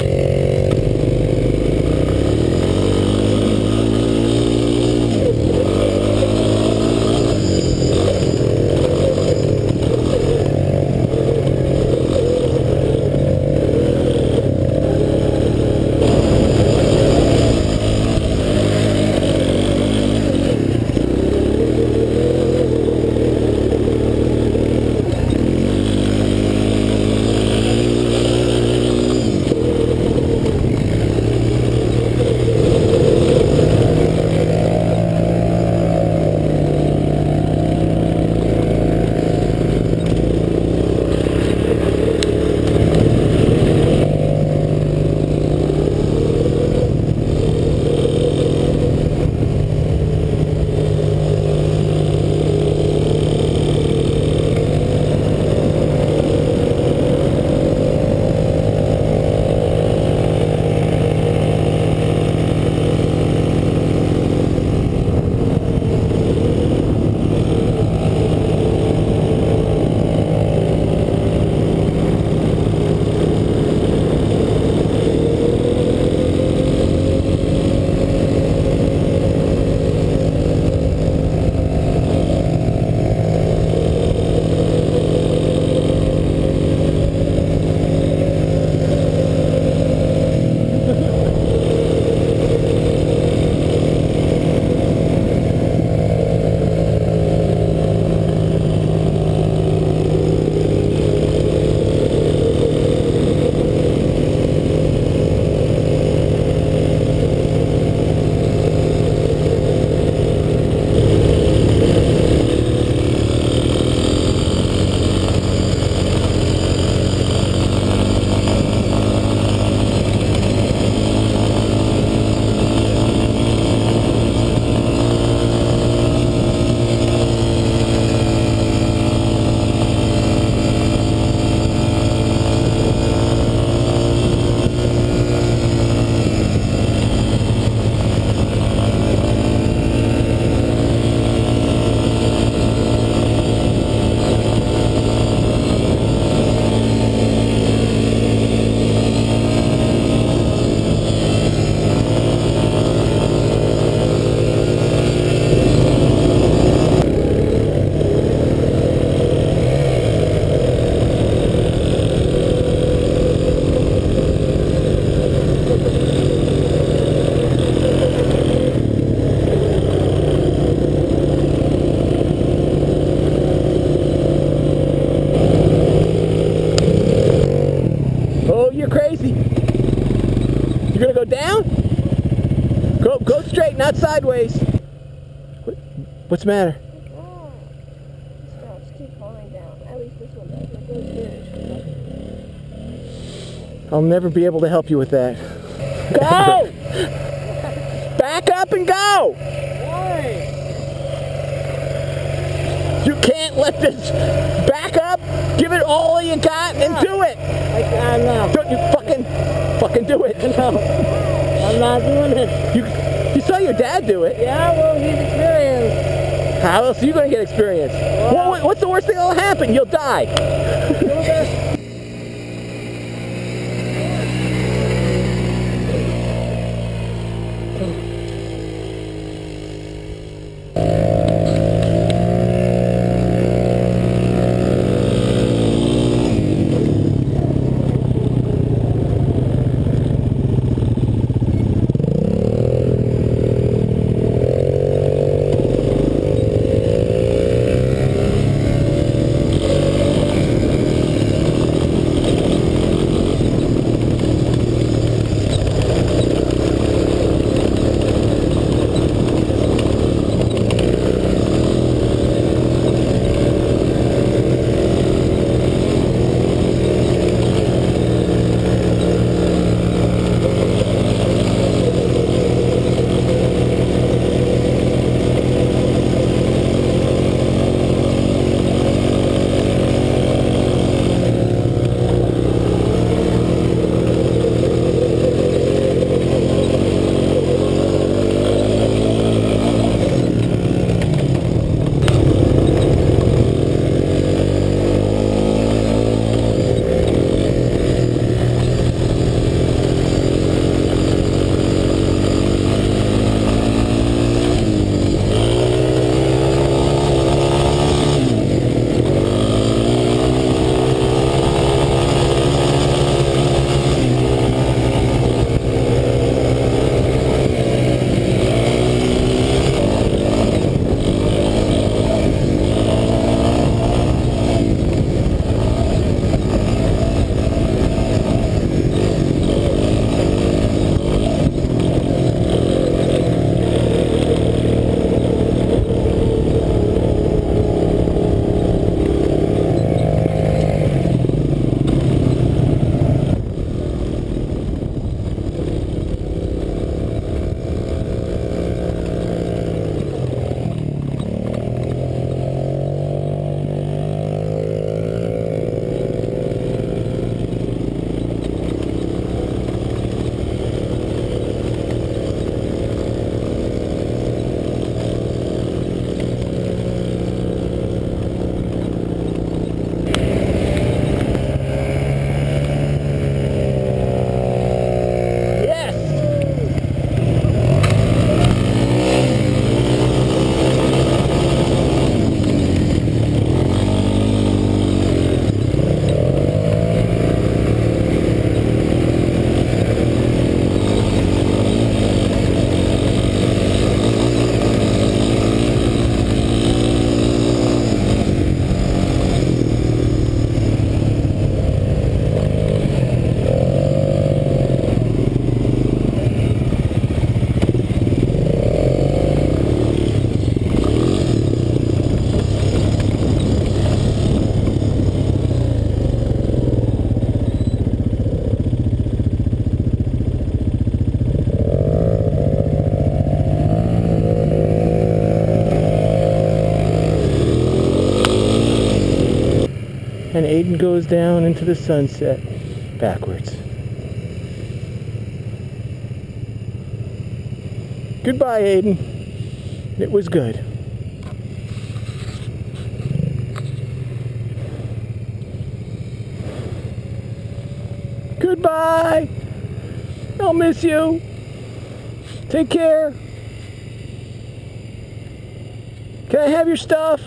Oh, not sideways. What, what's the matter? Oh. Stops keep falling down. At least this one does. It goes good. I'll never be able to help you with that. Go! Back up and go! Why? You can't let this back up. Give it all you got and do it. I, not. Don't you fucking fucking do it. No. I'm not doing it. You saw your dad do it. Yeah, well, he's experienced. How else are you gonna get experience? What- what's the worst thing that'll happen? You'll die. Aiden goes down into the sunset backwards. Goodbye, Aiden. It was good. Goodbye. I'll miss you. Take care. Can I have your stuff?